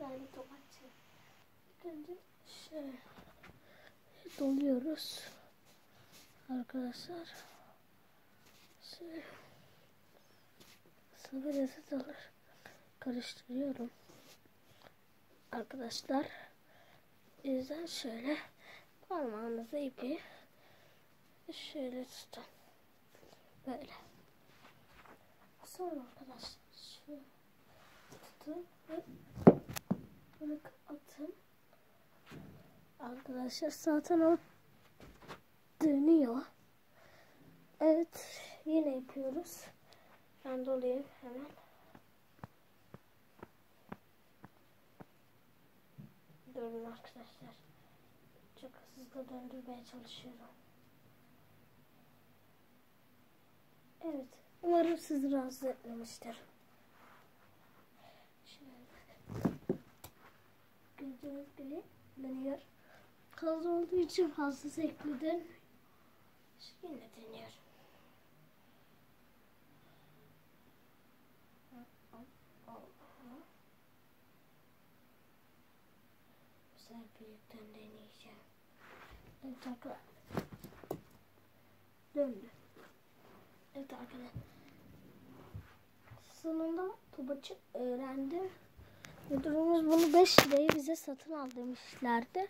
Yani topakçı. İlk önce şöyle doluyoruz. Arkadaşlar. Şöyle. Sabırası dolur. Karıştırıyorum. Arkadaşlar. Yüzden şöyle parmağınıza ipi şöyle tutun. Böyle. Sonra arkadaşlar şu tutun ve bunu atın. Arkadaşlar zaten o dönüyor. Evet yine yapıyoruz. Ben dolayım hemen. Durun arkadaşlar. Çok hızlı döndürmeye çalışıyorum. Evet. Umarım sizi rahatsız etmemiştir. Şöyle. Gibi dönüyor. Kaz olduğu için fazla dön. Yine. Bu sefer büyükten deneyeceğim. Evet arkadaşlar. Döndü. Evet arkadaşlar. Sonunda tobaçı öğrendim. Müdürümüz bunu 5 liraya bize satın al demişlerdi.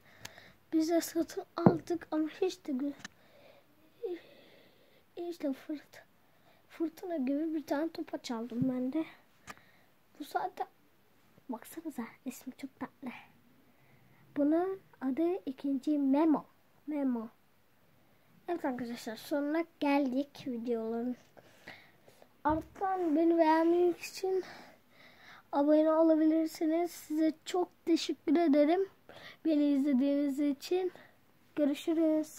Biz de satın aldık ama hiç de işte fırt fırtına gibi bir tane topaç aldım ben de. Bu zaten baksanıza ismi çok tatlı. Bunun adı ikinci Memo. Memo. Evet arkadaşlar sonuna geldik videoların. Arttan beni beğenmek için abone olabilirsiniz. Size çok teşekkür ederim. Beni izlediğiniz için. Görüşürüz.